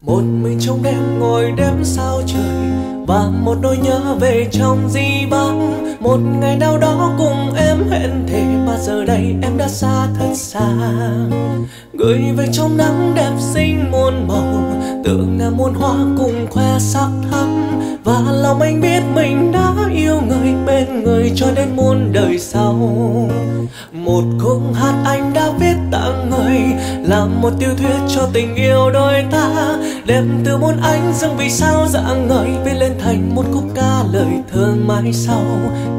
một mình trong đêm ngồi đếm sao trời, và một nỗi nhớ về trong di vắng. Một ngày nào đó cùng em hẹn thề mà giờ đây em đã xa thật xa. Gửi về trong nắng đẹp xinh muôn màu tượng ngàn muôn hoa cùng khoe sắc thắm. Và lòng anh biết mình đã yêu người, bên người cho đến muôn đời sau. Một khúc hát anh đã viết là một tiêu thuyết cho tình yêu đôi ta. Đem từ muôn ánh dương vì sao dạng ngời, viết lên thành một khúc ca lời thương mãi sau.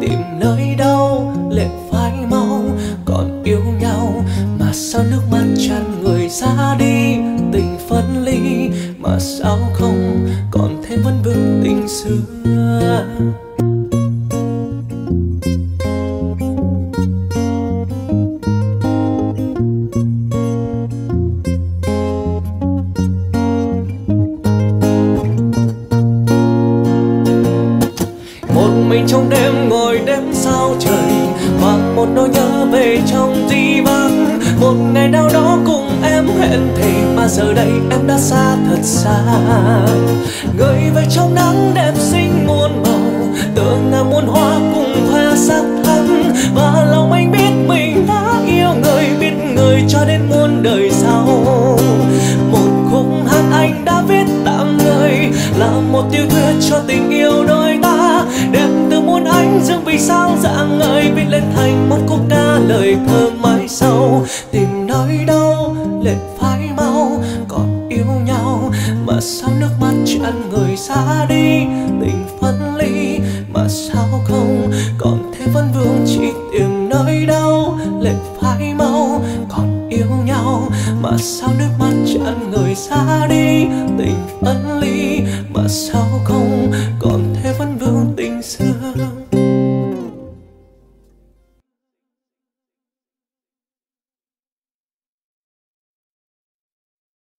Tìm nơi đâu lệ phai mau, còn yêu nhau mà sao nước mắt tràn người ra đi. Tình phân ly mà sao không, còn thêm vấn vương tình xưa. Mình trong đêm ngồi đếm sao trời và một nỗi nhớ về trong di vắng. Một ngày nào đó cùng em hẹn thề mà giờ đây em đã xa thật xa. Người về trong nắng đẹp xinh muôn màu, tưởng là muôn hoa cùng hoa sắc thắm. Và lòng anh biết mình đã yêu người, biết người cho đến muôn đời sau. Một khúc hát anh đã viết tặng người là một tiêu thuyết cho tình yêu đôi ta. Để từ anh dương vì sao dạng ngời bị lên thành một khúc ca lời thơ mãi sau? Tìm nơi đâu lệ phai mau, còn yêu nhau mà sao nước mắt chặn người xa đi? Tình phân ly mà sao không? Còn thế vẫn vương chỉ tìm nơi đâu lệ phai mau, còn yêu nhau mà sao nước mắt chặn người xa đi? Tình phân ly mà sao không?